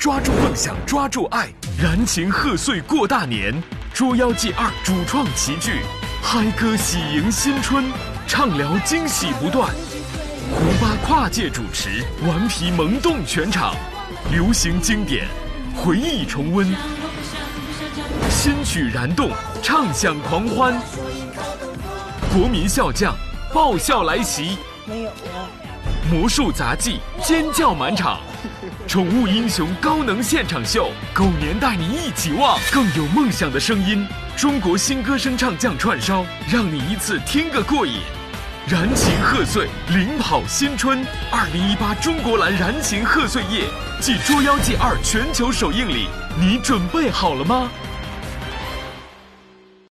抓住梦想，抓住爱，燃情贺岁过大年。《捉妖记二》主创齐聚，嗨歌喜迎新春，畅聊惊喜不断。胡巴跨界主持，顽皮萌动全场，流行经典，回忆重温，新曲燃动，畅享狂欢。国民笑将，爆笑来袭。没有啊。魔术杂技，尖叫满场；宠物英雄高能现场秀，狗年带你一起旺，更有梦想的声音。中国新歌声唱将串烧，让你一次听个过瘾。燃情贺岁，领跑新春。二零一八中国蓝燃情贺岁夜暨《捉妖记二》全球首映礼，你准备好了吗？